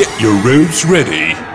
Get your robes ready.